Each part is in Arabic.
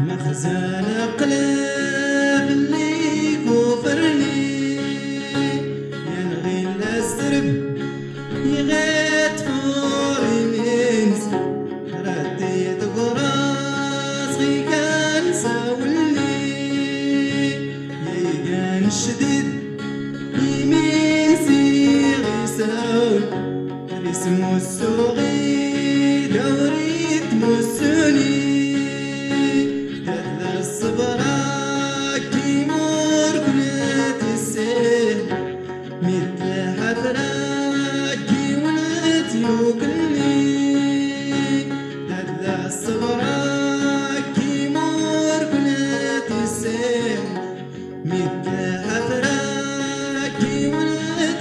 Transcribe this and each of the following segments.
مخزن قلب اللي يكفرني ينغي السرب يغيت فوري منس رديت غراس غي كان ساولي يا كان شديد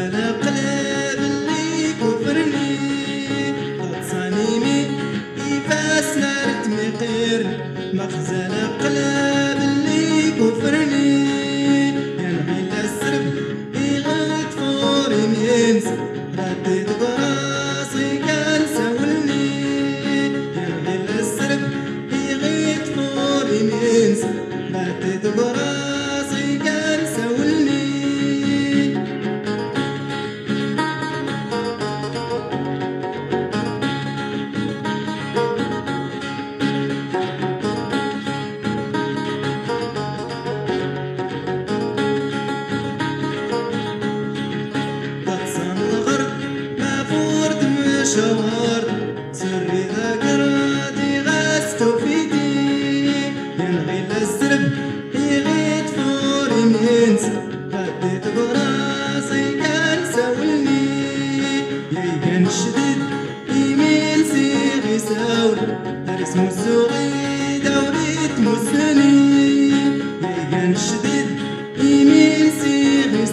Turn about. اسمه سعيد أو ريتمه سليم بيجن شديد يمين سيب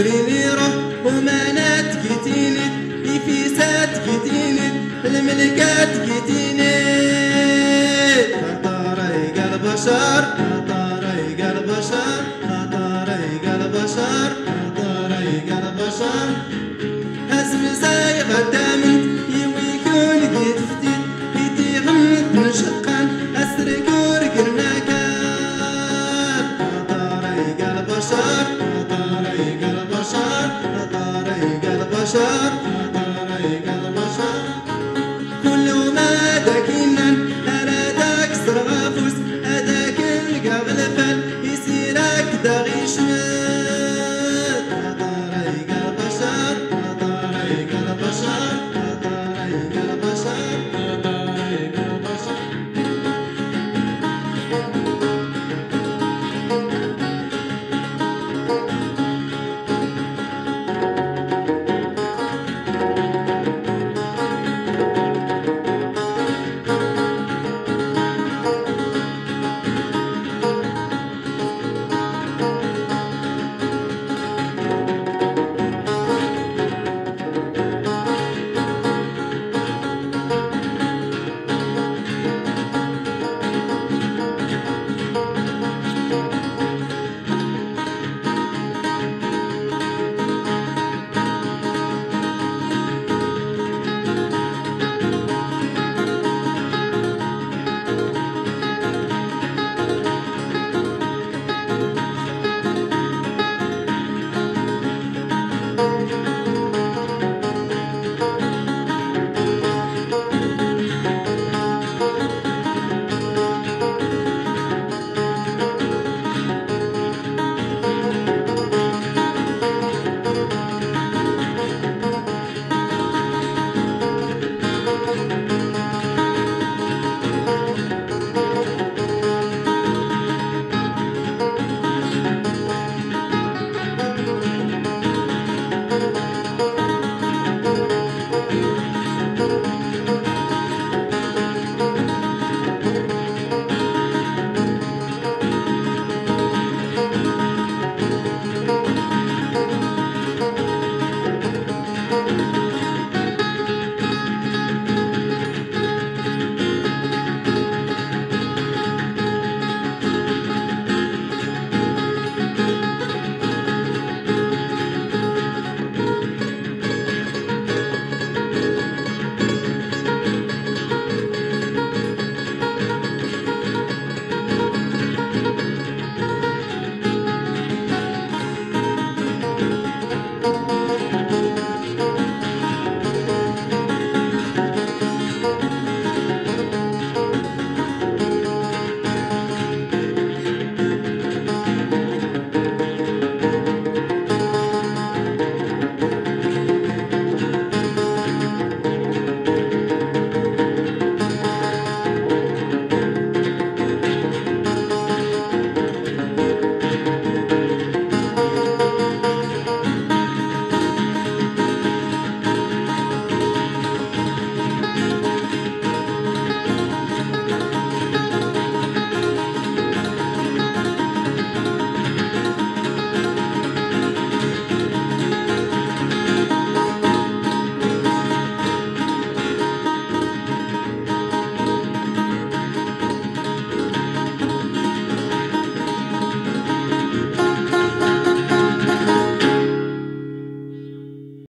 زريني روح ومانا تقيتيني إفيسا تقيتيني الملكة تقيتيني خطاري قلب بشر خطاري قلب بشر خطاري قلب بشر.